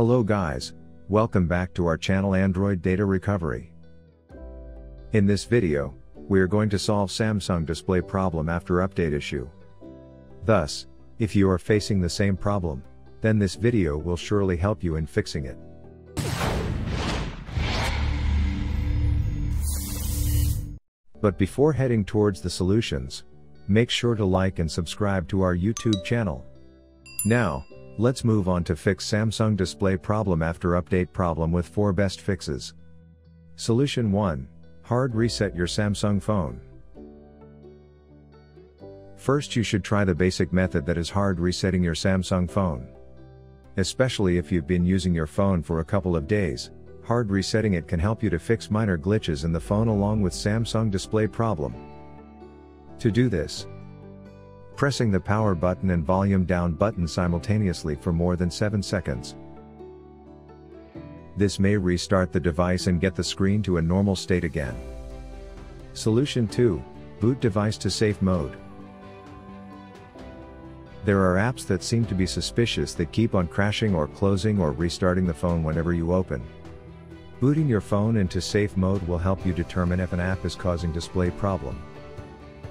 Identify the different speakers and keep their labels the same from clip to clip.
Speaker 1: Hello guys, welcome back to our channel Android Data Recovery. In this video, we are going to solve Samsung display problem after update issue. Thus, if you are facing the same problem, then this video will surely help you in fixing it. But before heading towards the solutions, make sure to like and subscribe to our YouTube channel. Now, let's move on to fix Samsung display problem after update problem with 4 best fixes. Solution 1. Hard reset your Samsung phone. First you should try the basic method that is hard resetting your Samsung phone. Especially if you've been using your phone for a couple of days, hard resetting it can help you to fix minor glitches in the phone along with Samsung display problem. To do this, pressing the power button and volume down button simultaneously for more than 7 seconds. This may restart the device and get the screen to a normal state again. Solution 2. Boot device to safe mode. There are apps that seem to be suspicious that keep on crashing or closing or restarting the phone whenever you open. Booting your phone into safe mode will help you determine if an app is causing display problem.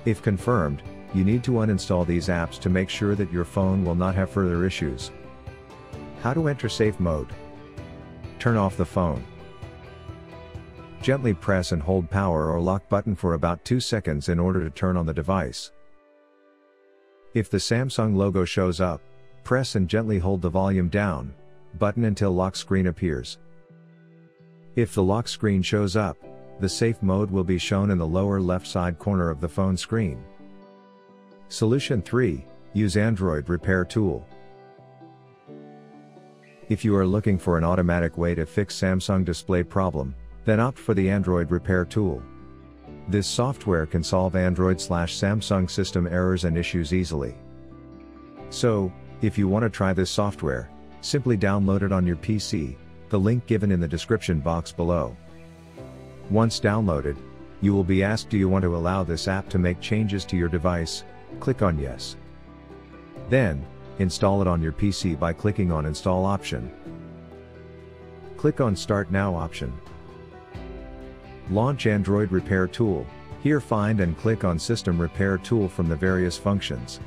Speaker 1: If confirmed, you need to uninstall these apps to make sure that your phone will not have further issues. How to enter safe mode. Turn off the phone. Gently press and hold power or lock button for about 2 seconds in order to turn on the device. If the Samsung logo shows up, press and gently hold the volume down button until lock screen appears. If the lock screen shows up, the safe mode will be shown in the lower left side corner of the phone screen. Solution 3 Use Android Repair Tool. If you are looking for an automatic way to fix Samsung display problem, then opt for the Android Repair Tool. This software can solve Android slash Samsung system errors and issues easily. So, if you want to try this software, simply download it on your PC, the link given in the description box below. Once downloaded, you will be asked do you want to allow this app to make changes to your device, click on yes. Then, install it on your PC by clicking on install option. Click on start now option. Launch Android Repair Tool. Here find and click on System Repair Tool from the various functions.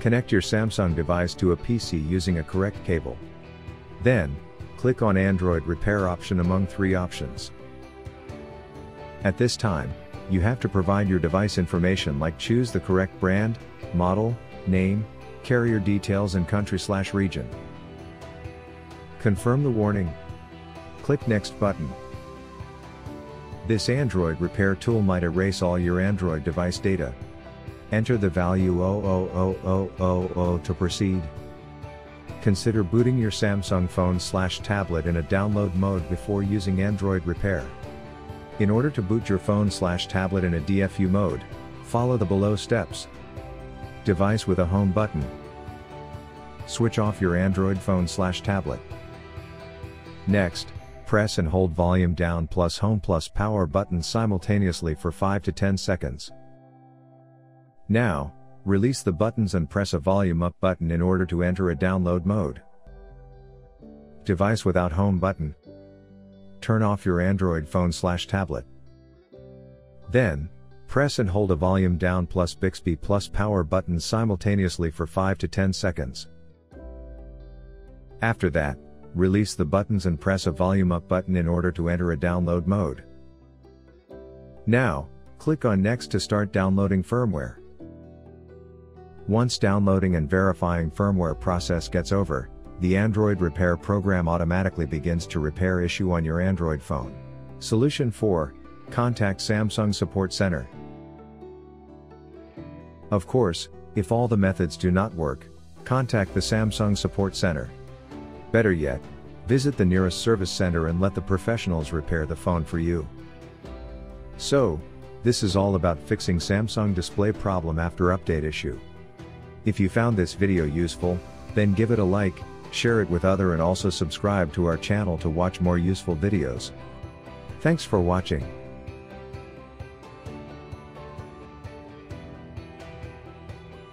Speaker 1: Connect your Samsung device to a PC using a correct cable. Then, click on Android Repair option among three options. At this time, you have to provide your device information like choose the correct brand, model, name, carrier details and country slash region. Confirm the warning. Click Next button. This Android repair tool might erase all your Android device data. Enter the value 000000 to proceed. Consider booting your Samsung phone slash tablet in a download mode before using Android Repair. In order to boot your phone slash tablet in a DFU mode, follow the below steps. Device with a home button. Switch off your Android phone slash tablet. Next, press and hold volume down plus home plus power buttons simultaneously for 5 to 10 seconds. Now, release the buttons and press a volume up button in order to enter a download mode. Device without home button. Turn off your Android phone slash tablet. Then, press and hold a volume down plus Bixby plus power button simultaneously for 5 to 10 seconds. After that, release the buttons and press a volume up button in order to enter a download mode. Now, click on next to start downloading firmware. Once downloading and verifying firmware process gets over, the Android repair program automatically begins to repair issue on your Android phone. Solution 4, contact Samsung Support Center. Of course, if all the methods do not work, contact the Samsung Support Center. Better yet, visit the nearest service center and let the professionals repair the phone for you. So, this is all about fixing Samsung display problem after update issue. If you found this video useful, then give it a like, share it with other and also subscribe to our channel to watch more useful videos. Thanks for watching.